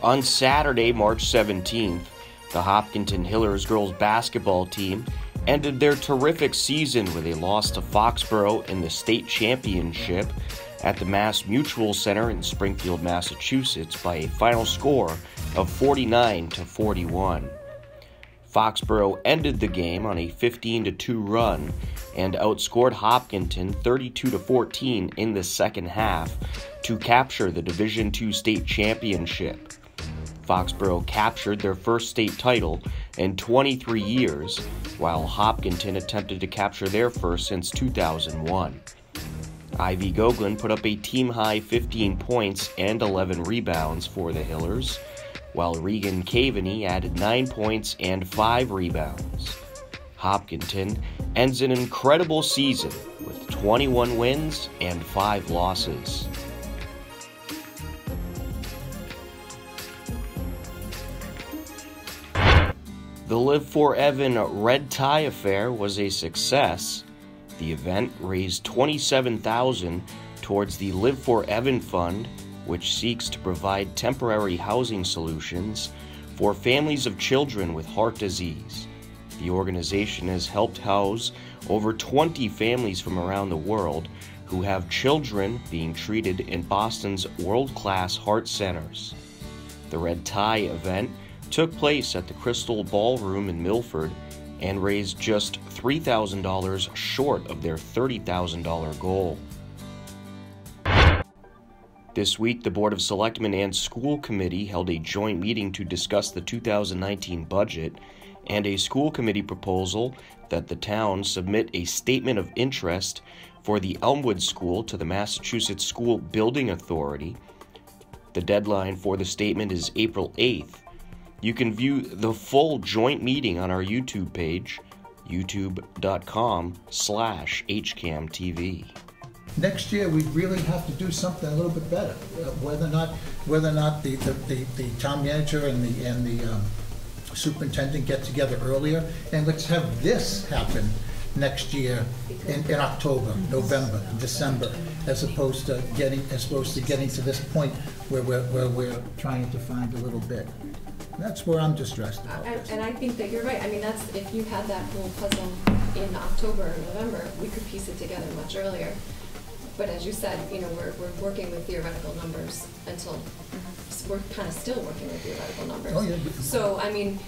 On Saturday, March 17th, the Hopkinton Hillers girls basketball team ended their terrific season with a loss to Foxborough in the state championship at the Mass Mutual Center in Springfield, Massachusetts by a final score of 49 to 41. Foxborough ended the game on a 15 to 2 run and outscored Hopkinton 32 to 14 in the second half to capture the Division II state championship. Foxborough captured their first state title in 23 years, while Hopkinton attempted to capture their first since 2001. Ivy Gogolin put up a team high 15 points and 11 rebounds for the Hillers, while Regan Caveney added 9 points and 5 rebounds. Hopkinton ends an incredible season with 21 wins and 5 losses. The Live for Evan Red Tie Affair was a success. The event raised 27,000 towards the Live for Evan Fund, which seeks to provide temporary housing solutions for families of children with heart disease. The organization has helped house over 20 families from around the world who have children being treated in Boston's world class heart centers. The Red Tie event took place at the Crystal Ballroom in Milford and raised just $3,000 short of their $30,000 goal. This week, the Board of Selectmen and School Committee held a joint meeting to discuss the 2019 budget and a school committee proposal that the town submit a statement of interest for the Elmwood School to the Massachusetts School Building Authority. The deadline for the statement is April 8th. You can view the full joint meeting on our YouTube page, youtube.com slash hcamtv. Next year, we really have to do something a little bit better. Uh, Whether or not, whether or not the, the, the the town manager and the, and the um, superintendent get together earlier, and let's have this happen next year in, in October, November, December, as opposed to getting, as opposed to getting to this point where we're, where we're trying to find a little bit. That's where I'm distressed about And, this. and I think that you're right, I mean, that's, if you had that whole puzzle in October or November, we could piece it together much earlier. But as you said, you know, we're, we're working with theoretical numbers until, mm-hmm. we're kind of still working with theoretical numbers. Oh, yeah, So, I mean,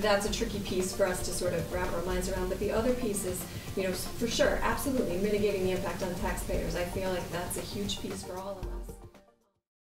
that's a tricky piece for us to sort of wrap our minds around, but the other piece is, you know, for sure, absolutely mitigating the impact on taxpayers. I feel like that's a huge piece for all of us.